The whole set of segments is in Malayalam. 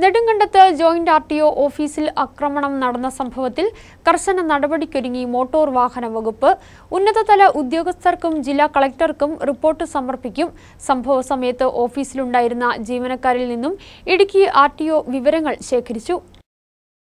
നെടുങ്കണ്ടത്ത് ജോയിന്റ് ആർ ടി ഒ ഓഫീസിൽ ആക്രമണം നടന്ന സംഭവത്തിൽ കർശന നടപടിക്കൊരുങ്ങി മോട്ടോർ വാഹന വകുപ്പ്. ഉന്നതതല ഉദ്യോഗസ്ഥർക്കും ജില്ലാ കളക്ടർക്കും റിപ്പോർട്ട് സമർപ്പിക്കും. സംഭവ സമയത്ത് ഓഫീസിലുണ്ടായിരുന്ന ജീവനക്കാരിൽ നിന്നും ഇടുക്കി ആർ വിവരങ്ങൾ ശേഖരിച്ചു.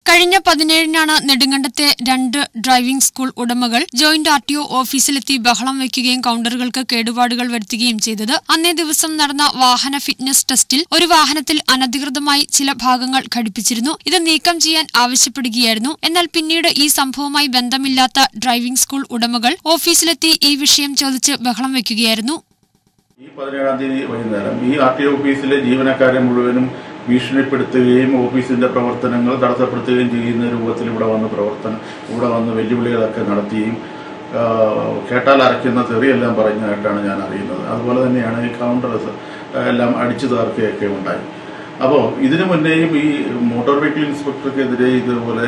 കഴിഞ്ഞ പതിനേഴിനാണ് നെടുങ്കണ്ടത്തെ രണ്ട് ഡ്രൈവിംഗ് സ്കൂൾ ഉടമകൾ ജോയിന്റ് ആർ ടി ഒ ഓഫീസിലെത്തി ബഹളം വയ്ക്കുകയും കൌണ്ടറുകൾക്ക് കേടുപാടുകൾ വരുത്തുകയും ചെയ്തത്. അന്നേ ദിവസം നടന്ന വാഹന ഫിറ്റ്നസ് ടെസ്റ്റിൽ ഒരു വാഹനത്തിൽ അനധികൃതമായി ചില ഭാഗങ്ങൾ ഘടിപ്പിച്ചിരുന്നു. ഇത് നീക്കം ചെയ്യാൻ ആവശ്യപ്പെടുകയായിരുന്നു. എന്നാൽ പിന്നീട് ഈ സംഭവവുമായി ബന്ധമില്ലാത്ത ഡ്രൈവിംഗ് സ്കൂൾ ഉടമകൾ ഓഫീസിലെത്തി ഈ വിഷയം ചോദിച്ച് ബഹളം വയ്ക്കുകയായിരുന്നു. ഈ പതിനേഴാം തീയതി വൈകുന്നേരം ഈ ആർ ടി ഓഫീസിലെ ജീവനക്കാരെ മുഴുവനും ഭീഷണിപ്പെടുത്തുകയും ഓഫീസിന്റെ പ്രവർത്തനങ്ങൾ തടസ്സപ്പെടുത്തുകയും ചെയ്യുന്ന രൂപത്തിൽ ഇവിടെ വന്ന് പ്രവർത്തനം ഇവിടെ വന്ന് വെല്ലുവിളികളൊക്കെ നടത്തുകയും കേട്ടാൽ അരയ്ക്കുന്ന തെറിയെല്ലാം പറഞ്ഞതായിട്ടാണ് ഞാൻ അറിയുന്നത്. അതുപോലെ തന്നെയാണ് ഈ കൗണ്ടേഴ്സ് എല്ലാം അടിച്ചു തകർക്കുകയൊക്കെ ഉണ്ടായി. അപ്പോൾ ഇതിനു മുന്നേയും ഈ മോട്ടോർ വെഹിക്കിൾ ഇൻസ്പെക്ടർക്കെതിരെ ഇതുപോലെ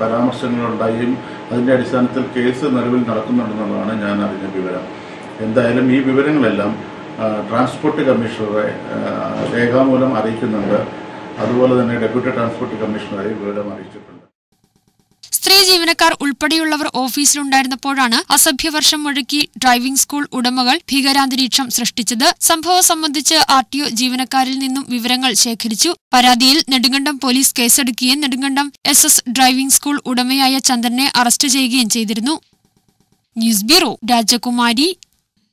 പരാമർശങ്ങളുണ്ടായും അതിന്റെ അടിസ്ഥാനത്തിൽ കേസ് നിലവിൽ നടക്കുന്നുണ്ടെന്നുള്ളതാണ് ഞാൻ അറിഞ്ഞ വിവരം. എന്തായാലും ഈ വിവരങ്ങളെല്ലാം ട്രാൻസ്പോർട്ട് കമ്മീഷണറെ രേഖാമൂലം അറിയിക്കുന്നുണ്ട്. അതുപോലെ തന്നെ ഡെപ്യൂട്ടി ട്രാൻസ്പോർട്ട് കമ്മീഷണറെ വിവരം അറിയിച്ചിട്ടുണ്ട്. സ്ത്രീ ജീവനക്കാർ ഉൾപ്പെടെയുള്ളവർ ഓഫീസിലുണ്ടായിരുന്നപ്പോഴാണ് അസഭ്യവർഷം മുഴക്കി ഡ്രൈവിംഗ് സ്കൂൾ ഉടമകൾ ഭീകരാന്തരീക്ഷം സൃഷ്ടിച്ചത്. സംഭവം സംബന്ധിച്ച് ആർ ടി ഒ ജീവനക്കാരിൽ നിന്നും വിവരങ്ങൾ ശേഖരിച്ചു. പരാതിയിൽ Nedumkandam police കേസെടുക്കുകയും Nedumkandam S S driving school ഉടമയായ ചന്ദ്രനെ അറസ്റ്റ് ചെയ്യുകയും ചെയ്തിരുന്നു. ന്യൂസ് ബ്യൂറോ രാജകുമാരി